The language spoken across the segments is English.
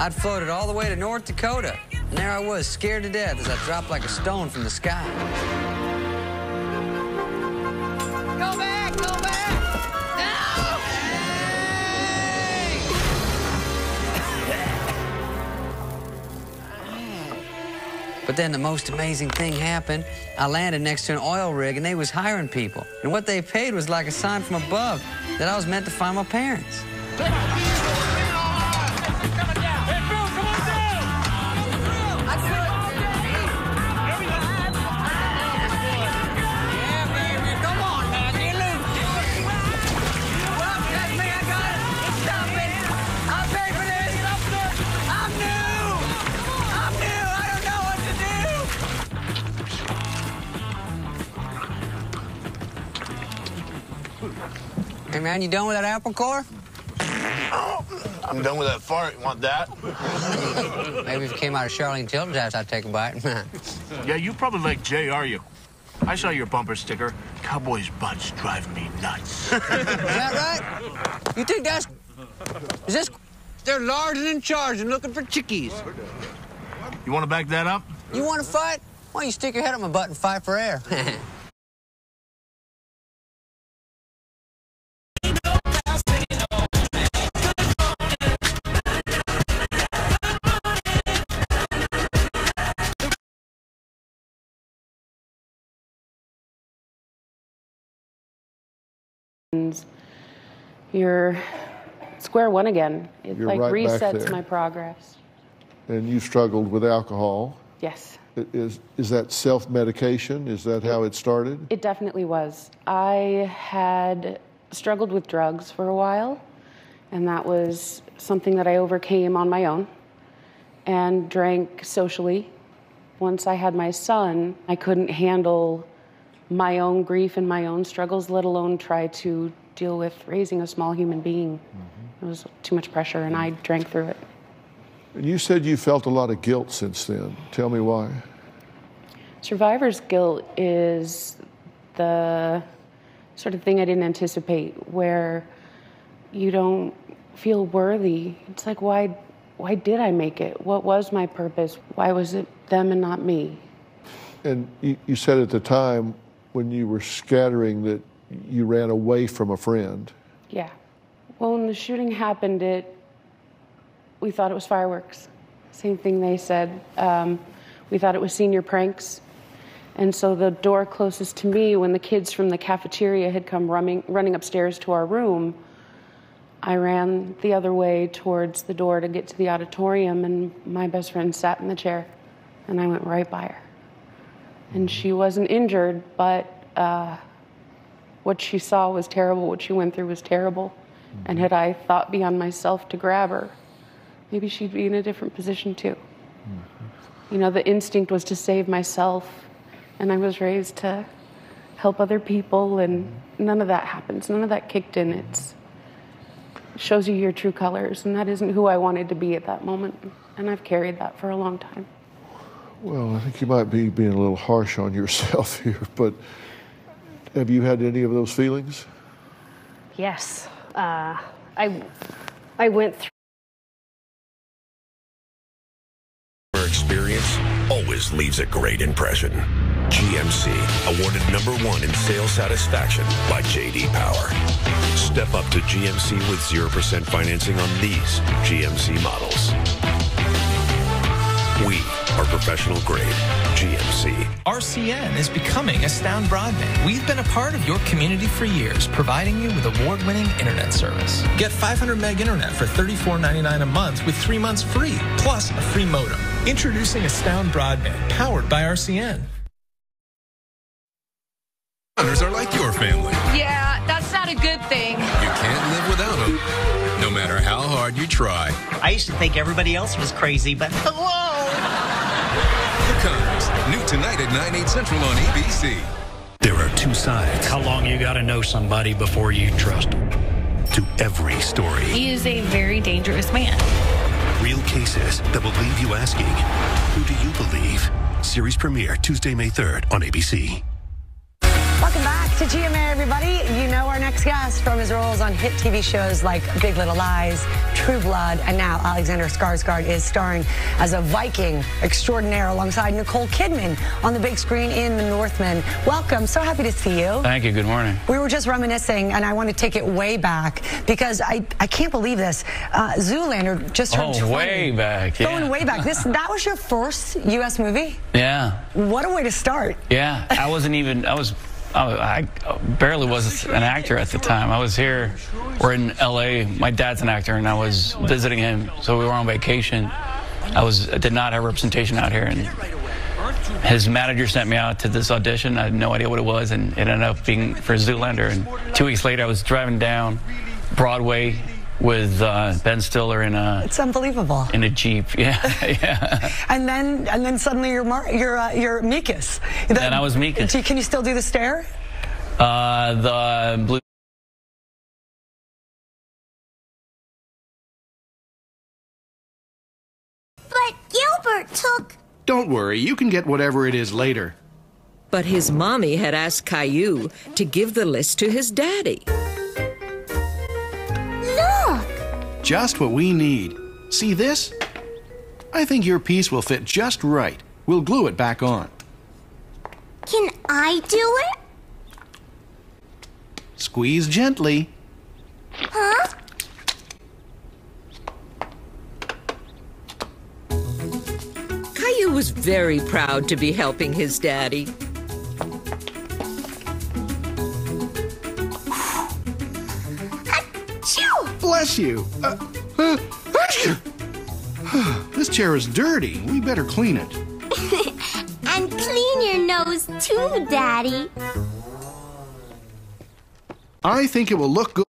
I'd floated all the way to North Dakota, and there I was, scared to death as I dropped like a stone from the sky. Go back! Go back! No! But then the most amazing thing happened. I landed next to an oil rig, and they was hiring people. And what they paid was like a sign from above that I was meant to find my parents. Man, you done with that apple core? I'm done with that fart. You want that? Maybe if it came out of Charlene Tilton's ass, I'd take a bite. Yeah, you probably like Jay, are you? I saw your bumper sticker. Cowboys' butts drive me nuts. Is that right? You think that's... Is this... They're large and in charge and looking for chickies. You want to back that up? You want to fight? Why don't you stick your head up my butt and fight for air? You're square one again. It You're like right resets my progress. And you struggled with alcohol. Yes, Is, is that self-medication? Is that how it started? it definitely was. I had struggled with drugs for a while, and that was something that I overcame on my own and drank socially. Once I had my son, I couldn't handle my own grief and my own struggles, let alone try to deal with raising a small human being. Mm-hmm. It was too much pressure, and I mm-hmm. drank through it. And you said you felt a lot of guilt since then. Tell me why. Survivor's guilt is the sort of thing I didn't anticipate, where you don't feel worthy. It's like, why, why did I make it? What was my purpose? Why was it them and not me? And you, you said at the time when you were scattering that you ran away from a friend. Yeah. Well, when the shooting happened, it we thought it was fireworks. Same thing they said. Um, we thought it was senior pranks. And so the door closest to me, when the kids from the cafeteria had come running, running upstairs to our room, I ran the other way towards the door to get to the auditorium, and my best friend sat in the chair, and I went right by her. And she wasn't injured, but uh, what she saw was terrible. What she went through was terrible. And had I thought beyond myself to grab her, maybe she'd be in a different position too. You know, the instinct was to save myself, and I was raised to help other people, and none of that happens. None of that kicked in. It's it shows you your true colors, and that isn't who I wanted to be at that moment. And I've carried that for a long time. Well, I think you might be being a little harsh on yourself here, but have you had any of those feelings? Yes. Uh, I, I went through. Our experience always leaves a great impression. GMC, awarded number one in sales satisfaction by JD Power. Step up to GMC with 0% financing on these GMC models. We are professional grade GMC. RCN is becoming Astound Broadband. We've been a part of your community for years, providing you with award-winning internet service. Get 500 meg internet for $34.99 a month with three months free, plus a free modem. Introducing Astound Broadband, powered by RCN. Hunters are like your family. Yeah, that's not a good thing. You can't live without them, no matter how hard you try. I used to think everybody else was crazy, but hello! The Conners, new tonight at 9, 8 central on ABC. There are two sides. How long you gotta know somebody before you trust them? To every story. He is a very dangerous man. Real cases that will leave you asking, who do you believe? Series premiere Tuesday, May 3rd on ABC. Welcome back to GMA, everybody. You know our next guest from his roles on hit TV shows like Big Little Lies, True Blood, and now Alexander Skarsgård is starring as a Viking extraordinaire alongside Nicole Kidman on the big screen in The Northman. Welcome. So happy to see you. Thank you. Good morning. We were just reminiscing, and I want to take it way back because I, I can't believe this. Uh, Zoolander just turned Oh, 20. way back. Yeah. Going way back. This That was your first U.S. movie? Yeah. What a way to start. Yeah. I wasn't even, I was, I, I barely was an actor at the time. I was here, we're in LA. My dad's an actor, and I was visiting him, so we were on vacation. I was, did not have representation out here, and his manager sent me out to this audition. I had no idea what it was, and it ended up being for Zoolander. And two weeks later, I was driving down Broadway with uh, Ben Stiller in a It's unbelievable. in a jeep. Yeah, yeah. And then, and then suddenly you're Mar- you're uh, you're Meekus. Then I was Meekus. Gee, Can you still do the stare? Uh, the blue. But Gilbert took. Don't worry, you can get whatever it is later. But his mommy had asked Caillou to give the list to his daddy. Just what we need. See this? I think your piece will fit just right. We'll glue it back on. Can I do it? Squeeze gently. Huh? Caillou was very proud to be helping his daddy. You. Uh, uh, this chair is dirty. We better clean it. and clean your nose too, Daddy. I think it will look good.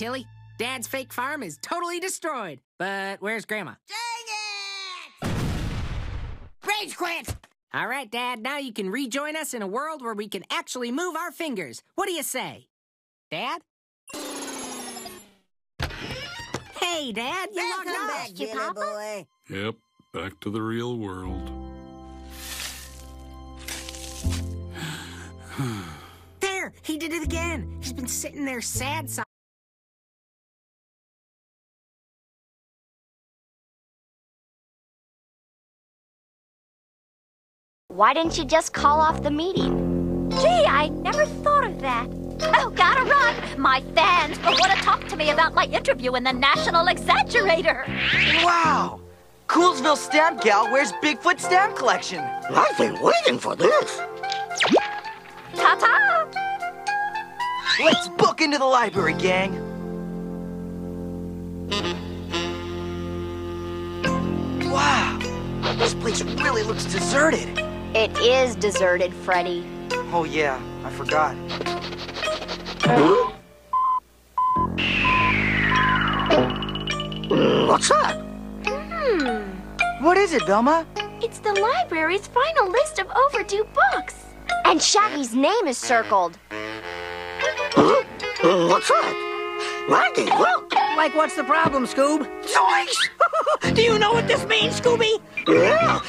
Tilly, Dad's fake farm is totally destroyed. But where's Grandma? Dang it! Rage quit! All right, Dad, now you can rejoin us in a world where we can actually move our fingers. What do you say? Dad? Hey, Dad, you logged Welcome off. back, Billy boy. Yep, back to the real world. There, he did it again. He's been sitting there sad. Why didn't you just call off the meeting? Gee, I never thought of that. Oh, gotta run! My fans will want to talk to me about my interview in the National Exaggerator. Wow! Coolsville Stamp Gal wears Bigfoot Stamp Collection. I've been waiting for this. Ta-ta! Let's book into the library, gang. Wow! This place really looks deserted. It is deserted, Freddy. Oh, yeah, I forgot. What's that? Hmm. What is it, Velma? It's the library's final list of overdue books. And Shaggy's name is circled. What's that? Raggy, look! Like, what's the problem, Scoob? Zoinks! Do you know what this means, Scooby? Yeah!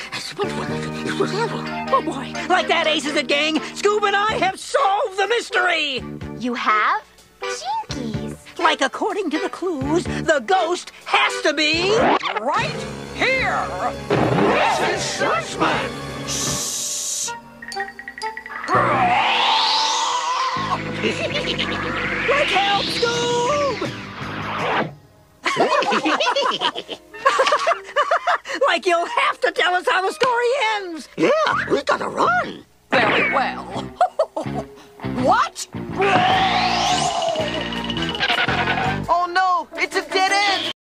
Oh boy, like that Ace is a gang, Scoob and I have solved the mystery! You have? Jinkies. Like, according to the clues, the ghost has to be. right here! This is Schutzman. Like help, Scoob! Like you'll have to tell us how the story ends. Yeah, we gotta run. Very well. what? oh no, it's a